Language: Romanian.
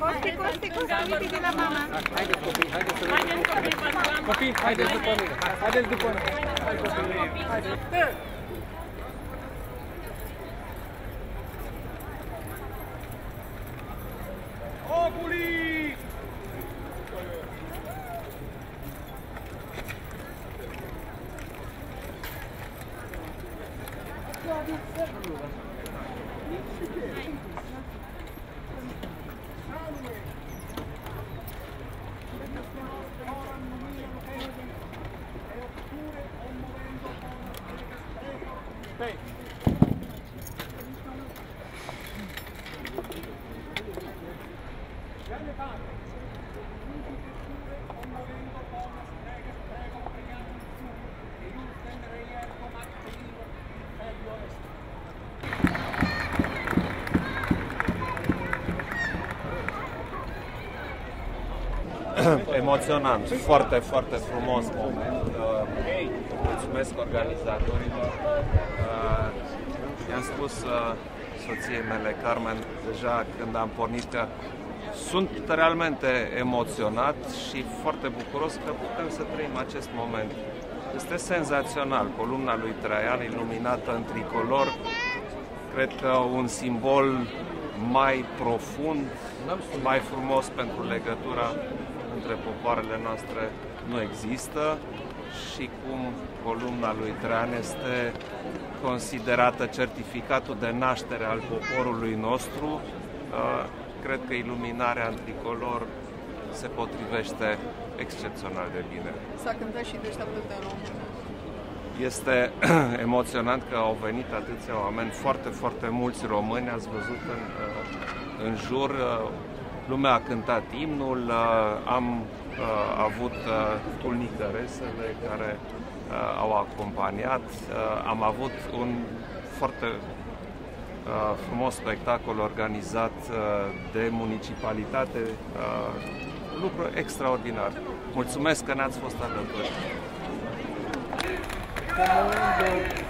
Uite de la mama. Haideți copii, haideți să vedem. Haideți copii, vă rugăm. Copii, haideți după mine. Haideți după mine. Hai copii. Haideți. Hey. Emoționant, foarte, foarte frumos moment. Uh, Mulțumesc organizatorilor. Uh, I-am spus uh, soției mele, Carmen, deja când am pornit că sunt realmente emoționat și foarte bucuros că putem să trăim acest moment. Este senzațional, columna lui Traian iluminată în tricolor, cred că un simbol mai profund, mai frumos pentru legătura între popoarele noastre nu există și cum columna lui Traian este considerată certificatul de naștere al poporului nostru, uh, cred că iluminarea în tricolor se potrivește excepțional de bine. S-a cântat și deșteaptă de român. Este emoționant că au venit atâția oameni, foarte, foarte mulți români, ați văzut în, uh, în jur, uh, lumea a cântat imnul, uh, am avut tulnicăresele care au acompaniat, am avut un foarte frumos spectacol organizat de municipalitate, lucru extraordinar. Mulțumesc că ne-ați fost alături. Comando.